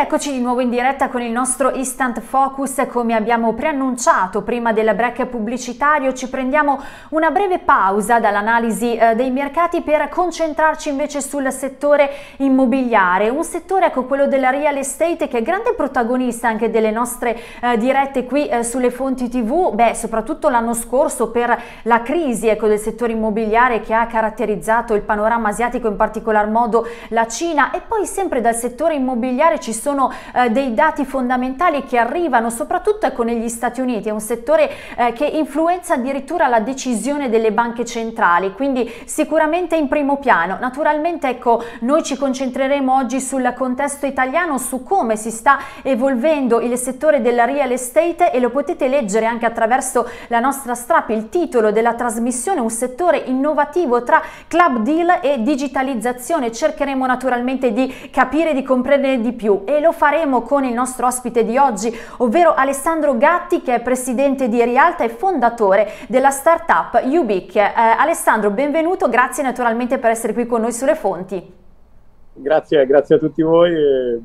eccoci di nuovo in diretta con il nostro Instant Focus. Come abbiamo preannunciato prima del break pubblicitario, ci prendiamo una breve pausa dall'analisi eh, dei mercati per concentrarci invece sul settore immobiliare, un settore, ecco, quello della real estate che è grande protagonista anche delle nostre eh, dirette qui eh, sulle fonti TV, beh, soprattutto l'anno scorso per la crisi ecco, del settore immobiliare che ha caratterizzato il panorama asiatico, in particolar modo la Cina. E poi sempre dal settore immobiliare ci sono eh, dei dati fondamentali che arrivano soprattutto ecco, negli Stati Uniti, è un settore eh, che influenza addirittura la decisione delle banche centrali, quindi sicuramente in primo piano. Naturalmente ecco, noi ci concentreremo oggi sul contesto italiano, su come si sta evolvendo il settore della real estate e lo potete leggere anche attraverso la nostra strap, il titolo della trasmissione, un settore innovativo tra club deal e digitalizzazione. Cercheremo naturalmente di capire di comprendere di più e lo faremo con il nostro ospite di oggi, ovvero Alessandro Gatti che è presidente di Rialta e fondatore della startup Ubic. Eh, Alessandro, benvenuto, grazie naturalmente per essere qui con noi sulle fonti. Grazie, grazie a tutti voi e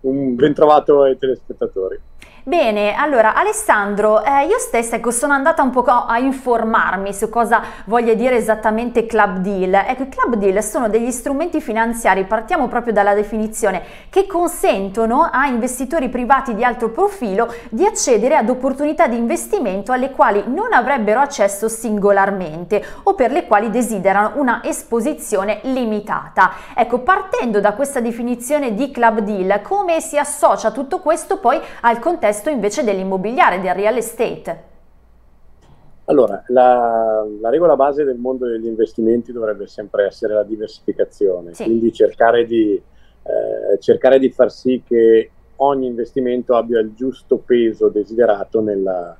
un ben trovato ai telespettatori. Bene, allora Alessandro, eh, io stessa ecco, sono andata un po' a informarmi su cosa voglia dire esattamente club deal. Ecco, i club deal sono degli strumenti finanziari, partiamo proprio dalla definizione, che consentono a investitori privati di alto profilo di accedere ad opportunità di investimento alle quali non avrebbero accesso singolarmente o per le quali desiderano una esposizione limitata. Ecco, partendo da questa definizione di club deal, come si associa tutto questo poi al contesto contesto invece dell'immobiliare, del real estate? Allora, la, la, regola base del mondo degli investimenti dovrebbe sempre essere la diversificazione, sì. quindi cercare di, eh, cercare di, far sì che ogni investimento abbia il giusto peso desiderato nella,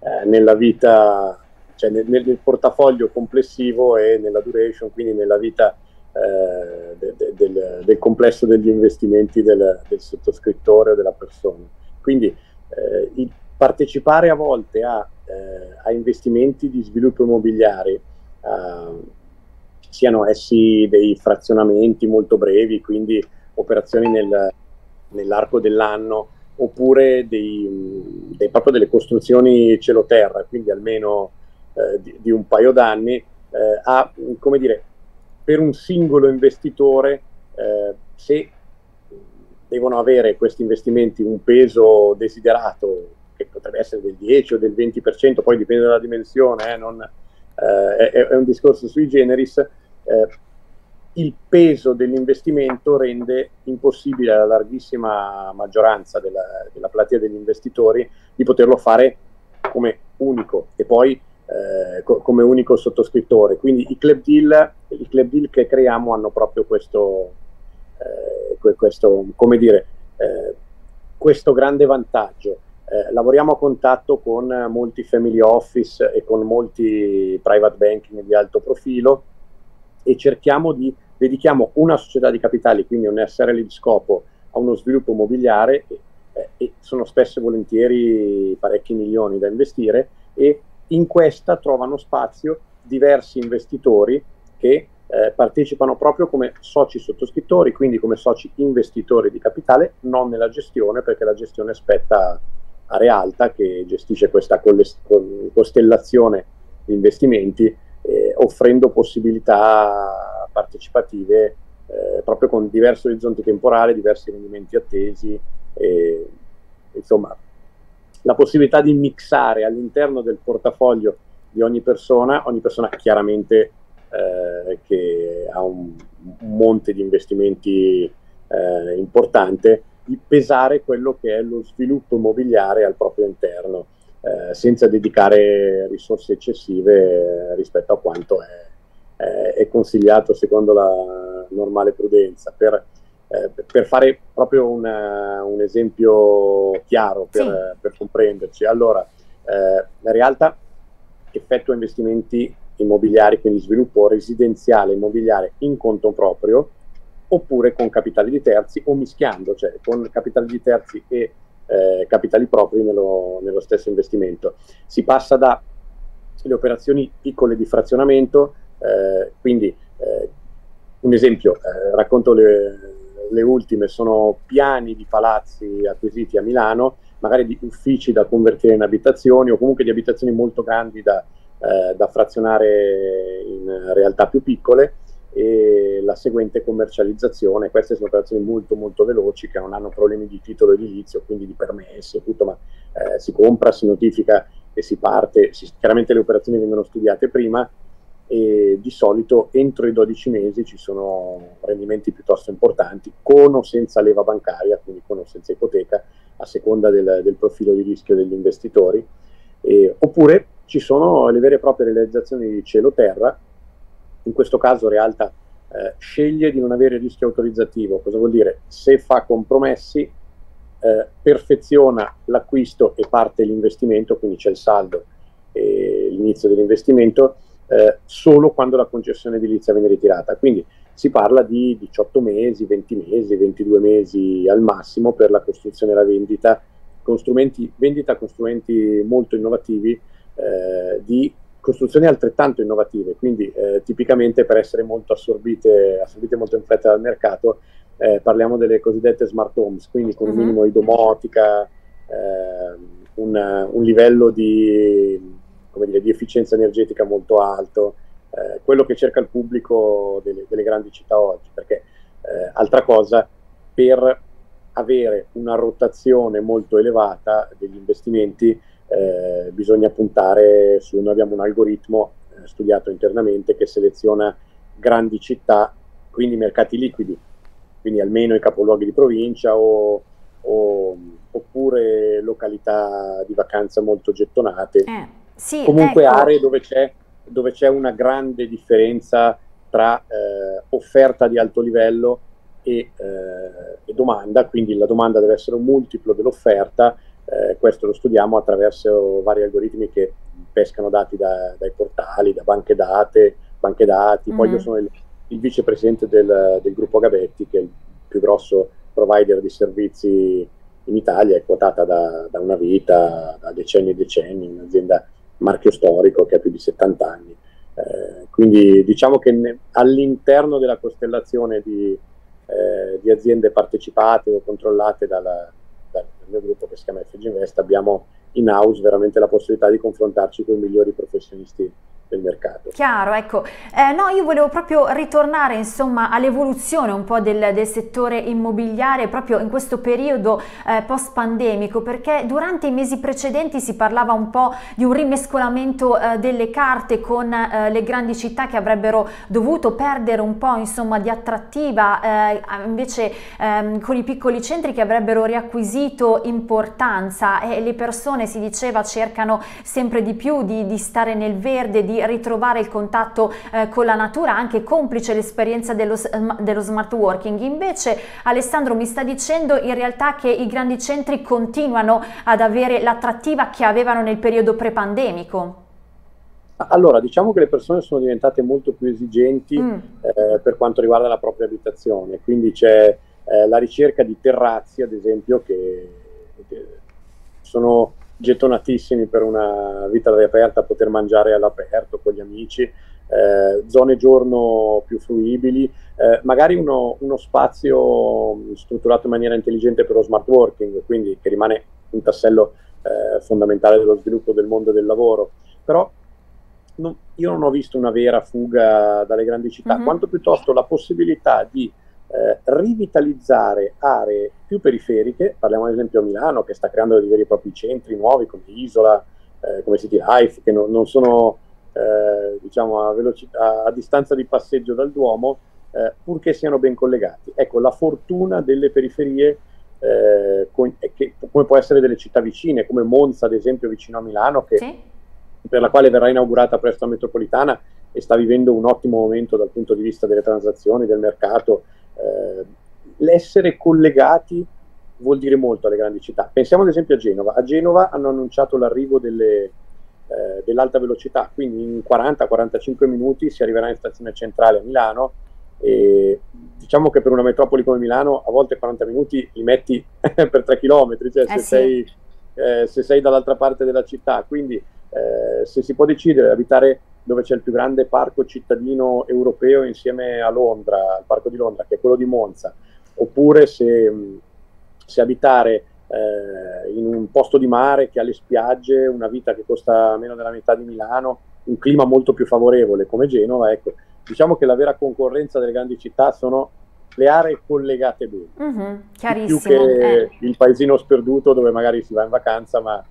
eh, nella vita, cioè nel, nel, portafoglio complessivo e nella duration, quindi nella vita eh, de, de, del, del, complesso degli investimenti del, del sottoscrittore o della persona. Quindi il partecipare a volte a, eh, a, investimenti di sviluppo immobiliare, eh, siano essi dei frazionamenti molto brevi, quindi operazioni nel, nell'arco dell'anno, oppure dei, dei, proprio delle costruzioni cielo-terra, quindi almeno eh, di, di, un paio d'anni, eh, a, come dire, per un singolo investitore, eh, se devono avere questi investimenti un peso desiderato che potrebbe essere del 10 o del 20%, poi dipende dalla dimensione, eh, non, eh, è, è, un discorso sui generis, eh, il peso dell'investimento rende impossibile alla larghissima maggioranza della, della platea degli investitori di poterlo fare come unico e poi eh, co- come unico sottoscrittore. Quindi i club, deal, i club deal che creiamo hanno proprio questo, eh, questo, come dire, eh, questo grande vantaggio. Eh, lavoriamo a contatto con molti family office e con molti private banking di alto profilo e cerchiamo di, dedichiamo una società di capitali, quindi un SRL di scopo, a uno sviluppo immobiliare e, eh, e sono spesso e volentieri parecchi milioni da investire e in questa trovano spazio diversi investitori che eh, partecipano proprio come soci sottoscrittori, quindi come soci investitori di capitale, non nella gestione, perché la gestione spetta a Realta che gestisce questa costellazione di investimenti, eh, offrendo possibilità partecipative eh, proprio con diversi orizzonti temporali, diversi rendimenti attesi, e, insomma la possibilità di mixare all'interno del portafoglio di ogni persona, ogni persona chiaramente eh, che ha un, un, monte di investimenti eh, importante, di pesare quello che è lo sviluppo immobiliare al proprio interno, eh, senza dedicare risorse eccessive rispetto a quanto è, è consigliato secondo la normale prudenza. Per, eh, per fare proprio una, un esempio chiaro per, sì. per comprenderci, allora, eh, la realtà effettua investimenti immobiliari, quindi sviluppo residenziale immobiliare in conto proprio, oppure con capitali di terzi o mischiando, cioè con capitali di terzi e eh, capitali propri nello, nello, stesso investimento. Si passa dalle operazioni piccole di frazionamento, eh, quindi eh, un esempio, eh, racconto le, le ultime sono piani di palazzi acquisiti a Milano, magari di uffici da convertire in abitazioni o comunque di abitazioni molto grandi da, eh, da frazionare in realtà più piccole e la seguente commercializzazione. Queste sono operazioni molto molto veloci che non hanno problemi di titolo edilizio, quindi di permessi e tutto, ma eh, si compra, si notifica e si parte. Si, chiaramente le operazioni vengono studiate prima e di solito entro i 12 mesi ci sono rendimenti piuttosto importanti, con o senza leva bancaria, quindi con o senza ipoteca, a seconda del, del profilo di rischio degli investitori, eh, oppure ci sono le vere e proprie realizzazioni di cielo-terra, in questo caso Realta eh, sceglie di non avere rischio autorizzativo, cosa vuol dire? Se fa compromessi, eh, perfeziona l'acquisto e parte l'investimento, quindi c'è il saldo e l'inizio dell'investimento, eh, solo quando la concessione edilizia viene ritirata. Quindi si parla di 18 mesi, 20 mesi, 22 mesi al massimo per la costruzione e la vendita, con strumenti, vendita con strumenti molto innovativi di costruzioni altrettanto innovative, quindi eh, tipicamente per essere molto assorbite, assorbite molto in fretta dal mercato, eh, parliamo delle cosiddette smart homes, quindi con un mhm. minimo di domotica, eh, un, un livello di come dire, di efficienza energetica molto alto, eh, quello che cerca il pubblico delle, delle grandi città oggi, perché eh, altra cosa, per avere una rotazione molto elevata degli investimenti eh, bisogna puntare su, noi abbiamo un algoritmo eh, studiato internamente che seleziona grandi città, quindi mercati liquidi, quindi almeno i capoluoghi di provincia o, o, oppure località di vacanza molto gettonate. Eh sì, comunque ecco. aree dove c'è, dove c'è, una grande differenza tra eh, offerta di alto livello e, eh, e, domanda, quindi la domanda deve essere un multiplo dell'offerta, eh, questo lo studiamo attraverso vari algoritmi che pescano dati da, dai portali, da banche, date, banche dati, mm-hmm. poi io mm-hmm. sono il, il vicepresidente del, del gruppo Gabetti, che è il più grosso provider di servizi in Italia, è quotata da, da una vita, da decenni e decenni, un'azienda marchio storico che ha più di 70 anni. Eh, quindi diciamo che ne, all'interno della costellazione di, eh, di, aziende partecipate o controllate dalla, dal mio gruppo che si chiama FG Invest abbiamo in house veramente la possibilità di confrontarci con i migliori professionisti. Chiaro, ecco. Eh, no, io volevo proprio ritornare insomma all'evoluzione un po' del, del, settore immobiliare proprio in questo periodo eh, post pandemico perché durante i mesi precedenti si parlava un po' di un rimescolamento eh, delle carte con eh, le grandi città che avrebbero dovuto perdere un po' insomma di attrattiva eh, invece ehm, con i piccoli centri che avrebbero riacquisito importanza e le persone si diceva cercano sempre di più di, di stare nel verde, di ritrovare il contatto eh, con la natura, anche complice l'esperienza dello, dello smart working. Invece Alessandro mi sta dicendo in realtà che i grandi centri continuano ad avere l'attrattiva che avevano nel periodo pre-pandemico. Allora, diciamo che le persone sono diventate molto più esigenti mm. eh, per quanto riguarda la propria abitazione, quindi c'è eh, la ricerca di terrazzi, ad esempio, che, che sono gettonatissimi per una vita all'aria aperta, poter mangiare all'aperto con gli amici, eh, zone giorno più fruibili, eh, magari uno, uno, spazio strutturato in maniera intelligente per lo smart working, quindi che rimane un tassello eh, fondamentale dello sviluppo del mondo del lavoro. Però non, io non ho visto una vera fuga dalle grandi città, mm-hmm. quanto piuttosto la possibilità di eh, rivitalizzare aree più periferiche, parliamo ad esempio a Milano che sta creando dei veri e propri centri nuovi come Isola, eh, come City Life, che no, non sono eh, diciamo a, velocità, a, distanza di passeggio dal Duomo, eh, purché siano ben collegati. Ecco, la fortuna delle periferie, eh, con, che, come può essere delle città vicine, come Monza ad esempio vicino a Milano, che, sì. per la quale verrà inaugurata presto la metropolitana e sta vivendo un ottimo momento dal punto di vista delle transazioni, del mercato, eh, l'essere collegati vuol dire molto alle grandi città. Pensiamo ad esempio a Genova. A Genova hanno annunciato l'arrivo delle, eh, dell'alta velocità, quindi in 40-45 minuti si arriverà in stazione centrale a Milano e diciamo che per una metropoli come Milano a volte 40 minuti li metti per 3 km, cioè eh se, sì. sei, eh, se, sei, dall'altra parte della città, quindi eh, se si può decidere di abitare dove c'è il più grande parco cittadino europeo insieme a Londra, al parco di Londra, che è quello di Monza, oppure se, se abitare eh, in un posto di mare che ha le spiagge, una vita che costa meno della metà di Milano, un clima molto più favorevole come Genova, ecco, diciamo che la vera concorrenza delle grandi città sono le aree collegate bene, mm-hmm, più che eh. il paesino sperduto dove magari si va in vacanza, ma,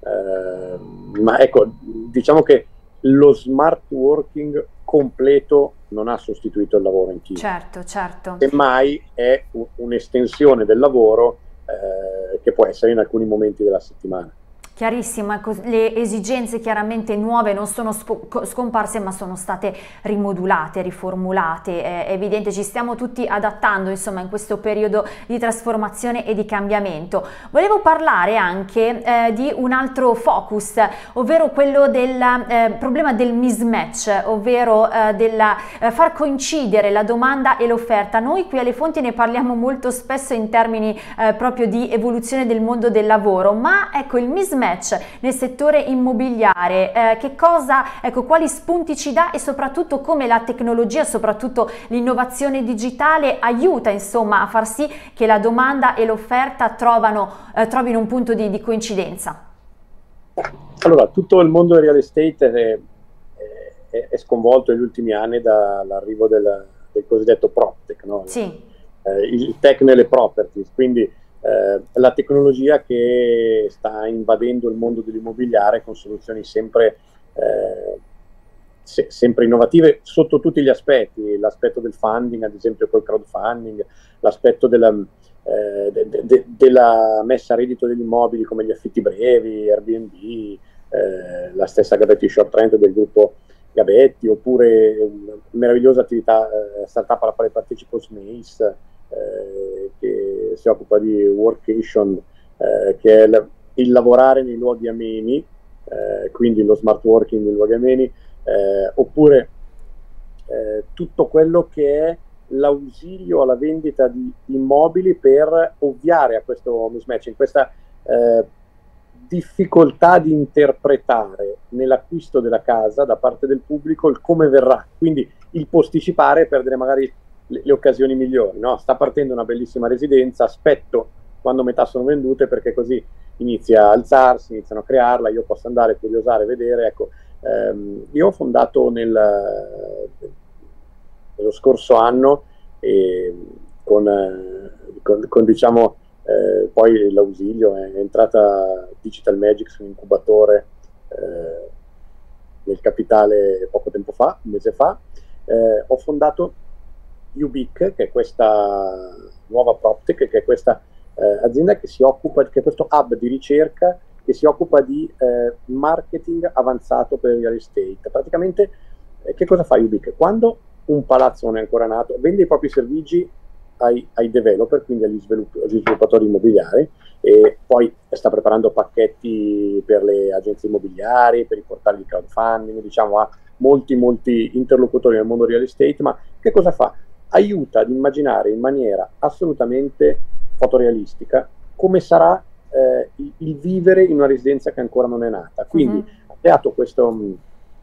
eh, ma ecco, diciamo che lo smart working completo non ha sostituito il lavoro in team. Certo, certo. Semmai è un'estensione del lavoro eh, che può essere in alcuni momenti della settimana. Chiarissimo, ecco, le esigenze chiaramente nuove non sono scomparse ma sono state rimodulate, riformulate, è evidente ci stiamo tutti adattando insomma in questo periodo di trasformazione e di cambiamento. Volevo parlare anche eh, di un altro focus, ovvero quello del eh, problema del mismatch, ovvero eh, del eh, far coincidere la domanda e l'offerta. Noi qui alle fonti ne parliamo molto spesso in termini eh, proprio di evoluzione del mondo del lavoro, ma ecco il mismatch match nel settore immobiliare, eh, che cosa, ecco, quali spunti ci dà e soprattutto come la tecnologia, soprattutto l'innovazione digitale aiuta insomma a far sì che la domanda e l'offerta eh, trovino un punto di, di, coincidenza? Allora, tutto il mondo del real estate è, è, è sconvolto negli ultimi anni dall'arrivo del, del cosiddetto PropTech, no? sì. eh, il tech nelle properties, quindi eh, la tecnologia che sta invadendo il mondo dell'immobiliare con soluzioni sempre, eh, se, sempre, innovative sotto tutti gli aspetti, l'aspetto del funding, ad esempio col crowdfunding, l'aspetto della, eh, de, de, della messa a reddito degli immobili come gli affitti brevi, Airbnb, eh, la stessa Gabetti Short Trend del gruppo Gabetti, oppure una meravigliosa attività eh, startup alla quale partecipo Snace, eh, si occupa di workation, eh, che è la, il lavorare nei luoghi ameni, eh, quindi lo smart working nei luoghi ameni, eh, oppure eh, tutto quello che è l'ausilio alla vendita di immobili per ovviare a questo mismatch, in questa difficoltà di interpretare nell'acquisto della casa da parte del pubblico il come verrà, quindi il posticipare e perdere magari le, le occasioni migliori. No? Sta partendo una bellissima residenza, aspetto quando metà sono vendute perché così inizia a alzarsi, iniziano a crearla, io posso andare, curiosare, vedere. Ecco, ehm, io ho fondato nel, nello scorso anno e con, con, con diciamo, eh, poi l'ausilio è entrata Digital Magics, un incubatore eh, nel capitale poco tempo fa, un mese fa. Eh, ho fondato Ubic, che è questa nuova PropTech, che è questa eh, azienda che si occupa, che è questo hub di ricerca che si occupa di eh, marketing avanzato per il real estate. Praticamente eh, che cosa fa Ubic? Quando un palazzo non è ancora nato, vende i propri servigi ai, ai developer, quindi agli, svilupp- agli, sviluppatori immobiliari, e poi sta preparando pacchetti per le agenzie immobiliari, per i portali di crowdfunding, diciamo ha molti molti interlocutori nel mondo real estate, ma che cosa fa? Aiuta ad immaginare in maniera assolutamente fotorealistica come sarà eh, il, vivere in una residenza che ancora non è nata. Quindi uh-huh. ha creato questo,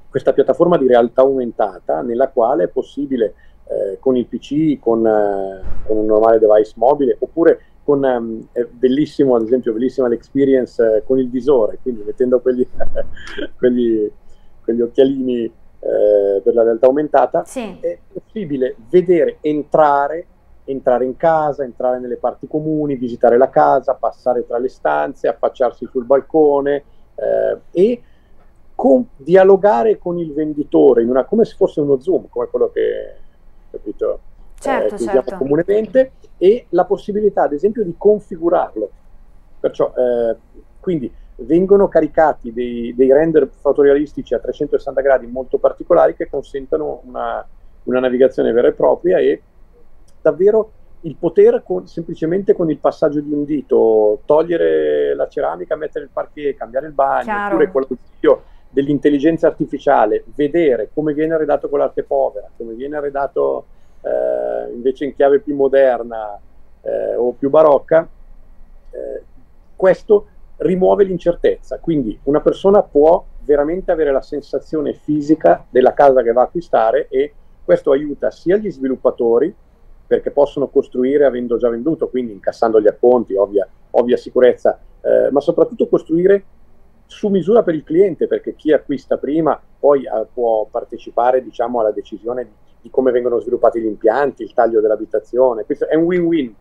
questa piattaforma di realtà aumentata nella quale è possibile eh, con il PC, con, eh, con, un normale device mobile, oppure con, um, è bellissimo, ad esempio, bellissima l'experience eh, con il visore, quindi mettendo quegli, quegli, quegli occhialini eh, per la realtà aumentata, sì. è possibile vedere entrare, entrare in casa, entrare nelle parti comuni, visitare la casa, passare tra le stanze, affacciarsi sul balcone eh, e con, dialogare con il venditore una, come se fosse uno Zoom, come quello che, capito, certo, eh, che certo. comunemente, e la possibilità, ad esempio, di configurarlo. Perciò, eh, quindi vengono caricati dei, dei, render fotorealistici a 360 gradi molto particolari che consentono una, una navigazione vera e propria e davvero il poter con, semplicemente con il passaggio di un dito togliere la ceramica, mettere il parquet, cambiare il bagno, Chiaro. oppure con l'ausilio dell'intelligenza artificiale, vedere come viene redato con l'arte povera, come viene redato eh, invece in chiave più moderna eh, o più barocca, eh, questo rimuove l'incertezza. Quindi una persona può veramente avere la sensazione fisica della casa che va a acquistare e questo aiuta sia gli sviluppatori perché possono costruire avendo già venduto, quindi incassando gli acconti, ovvia, ovvia sicurezza, eh, ma soprattutto costruire su misura per il cliente, perché chi acquista prima poi eh, può partecipare diciamo, alla decisione di, di, come vengono sviluppati gli impianti, il taglio dell'abitazione. Questo è un win-win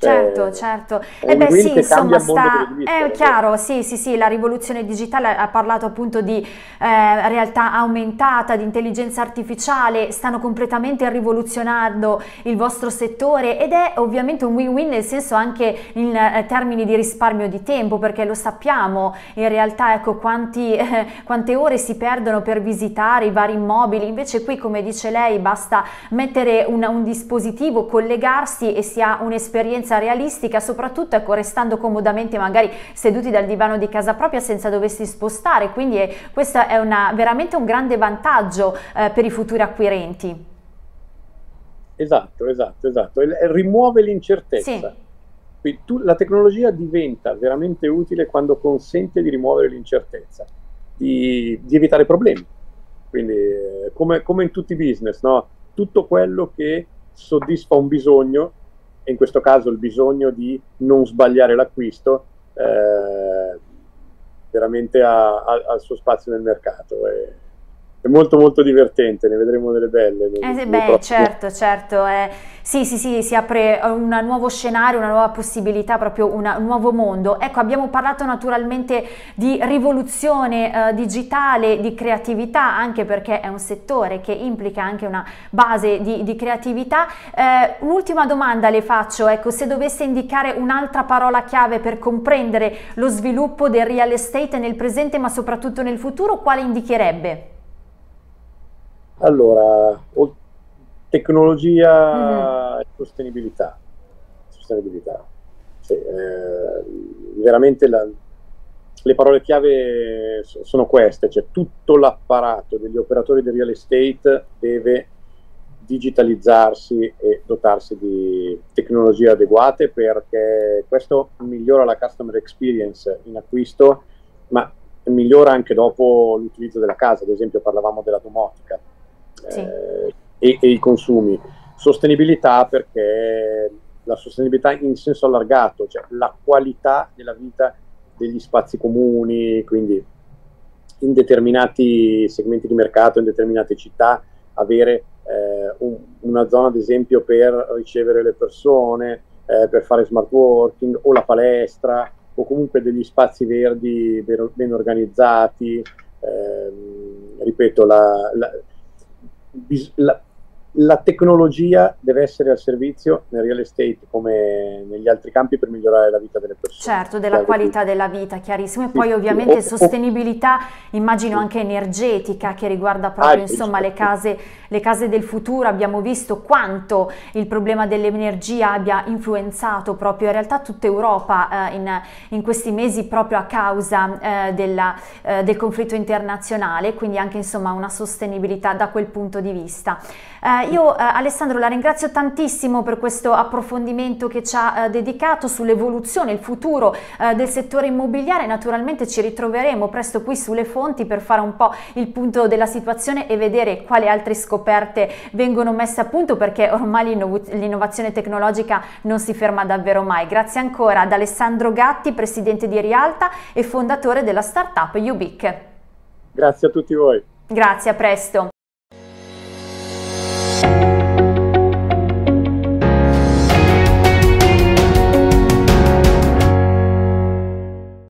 Certo, eh, certo. E eh beh sì, insomma, sta, è chiaro, sì, sì, sì, la rivoluzione digitale ha parlato appunto di eh, realtà aumentata, di intelligenza artificiale, stanno completamente rivoluzionando il vostro settore ed è ovviamente un win-win nel senso anche in eh, termini di risparmio di tempo, perché lo sappiamo, in realtà ecco quanti, eh, quante ore si perdono per visitare i vari immobili, invece qui come dice lei basta mettere un, un dispositivo, collegarsi e si ha un'esperienza esperienza realistica, soprattutto ecco, restando comodamente magari seduti dal divano di casa propria senza doversi spostare, quindi è, questo è una, veramente un grande vantaggio eh, per i futuri acquirenti. Esatto, esatto, esatto, rimuove l'incertezza. Sì. Quindi tu, la tecnologia diventa veramente utile quando consente di rimuovere l'incertezza, di, di evitare problemi. Quindi, eh, come, come, in tutti i business, no? tutto quello che soddisfa un bisogno in questo caso il bisogno di non sbagliare l'acquisto eh, veramente ha, il suo spazio nel mercato. E, è molto molto divertente, ne vedremo delle belle. Eh, beh, certo, certo, eh, sì, sì, sì, si apre un nuovo scenario, una nuova possibilità, proprio una, un nuovo mondo. Ecco, abbiamo parlato naturalmente di rivoluzione eh, digitale, di creatività, anche perché è un settore che implica anche una base di, di creatività. Eh, un'ultima domanda le faccio, ecco, se dovesse indicare un'altra parola chiave per comprendere lo sviluppo del real estate nel presente ma soprattutto nel futuro, quale indicherebbe? Allora, tecnologia mm-hmm. e sostenibilità. sostenibilità. Sì, eh, veramente la, le parole chiave sono queste, cioè tutto l'apparato degli operatori del real estate deve digitalizzarsi e dotarsi di tecnologie adeguate perché questo migliora la customer experience in acquisto, ma migliora anche dopo l'utilizzo della casa, ad esempio parlavamo della domotica sì. eh, e, e, i consumi. Sostenibilità perché la sostenibilità in senso allargato, cioè la qualità della vita degli spazi comuni, quindi in determinati segmenti di mercato, in determinate città, avere eh, un, una zona ad esempio per ricevere le persone, eh, per fare smart working o la palestra o comunque degli spazi verdi ben, ben organizzati. Eh, ripeto, la, la, la, la tecnologia deve essere al servizio nel real estate come negli altri campi per migliorare la vita delle persone. Certo, della cioè, qualità della vita, chiarissimo. E poi ovviamente sostenibilità, immagino anche energetica, che riguarda proprio ah, insomma, le, case, le case del futuro. Abbiamo visto quanto il problema dell'energia abbia influenzato proprio in realtà tutta Europa eh, in, in, questi mesi proprio a causa eh, della, eh, del conflitto internazionale, quindi anche insomma una sostenibilità da quel punto di vista. Eh, io eh, Alessandro la ringrazio tantissimo per questo approfondimento che ci ha eh, dedicato sull'evoluzione, il futuro eh, del settore immobiliare. Naturalmente ci ritroveremo presto qui sulle fonti per fare un po' il punto della situazione e vedere quali altre scoperte vengono messe a punto perché ormai l'innovazione tecnologica non si ferma davvero mai. Grazie ancora ad Alessandro Gatti, presidente di Rialta e fondatore della startup Ubic. Grazie a tutti voi. Grazie, a presto.